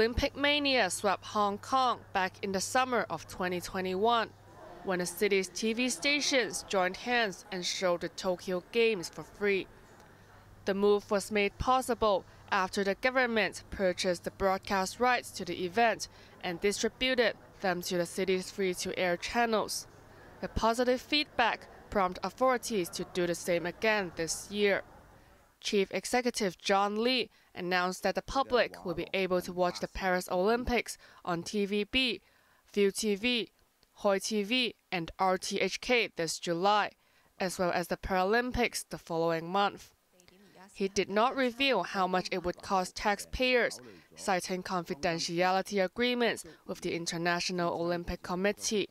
Olympic mania swept Hong Kong back in the summer of 2021 when the city's TV stations joined hands and showed the Tokyo Games for free. The move was made possible after the government purchased the broadcast rights to the event and distributed them to the city's free to air channels. The positive feedback prompted authorities to do the same again this year. Chief Executive John Lee announced that the public will be able to watch the Paris Olympics on TVB, ViuTV, HOY TV, and RTHK this July, as well as the Paralympics the following month. He did not reveal how much it would cost taxpayers, citing confidentiality agreements with the International Olympic Committee.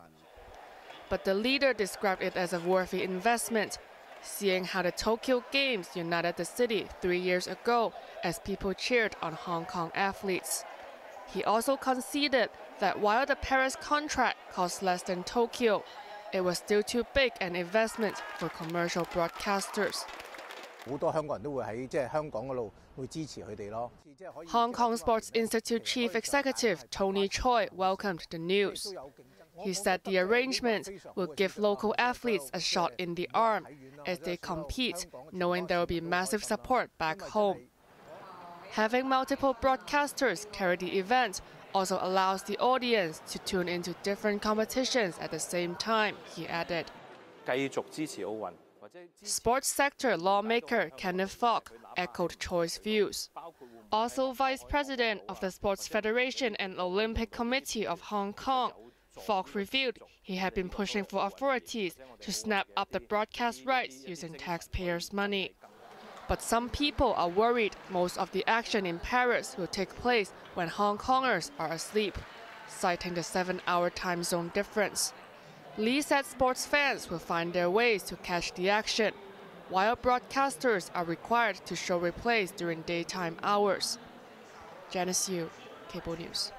But the leader described it as a worthy investment, seeing how the Tokyo Games united the city three years ago as people cheered on Hong Kong athletes. He also conceded that while the Paris contract cost less than Tokyo, it was still too big an investment for commercial broadcasters. Hong Kong Sports Institute Chief Executive Tony Choi welcomed the news. He said the arrangement will give local athletes a shot in the arm as they compete, knowing there will be massive support back home. Having multiple broadcasters carry the event also allows the audience to tune into different competitions at the same time, he added. Sports sector lawmaker Kenneth Fok echoed Choi's views. Also vice president of the Sports Federation and Olympic Committee of Hong Kong, Fok revealed he had been pushing for authorities to snap up the broadcast rights using taxpayers' money. But some people are worried most of the action in Paris will take place when Hong Kongers are asleep, citing the seven hour time zone difference. Lee said sports fans will find their ways to catch the action, while broadcasters are required to show replays during daytime hours. Janice Yu, Cable News.